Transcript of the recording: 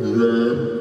Yeah.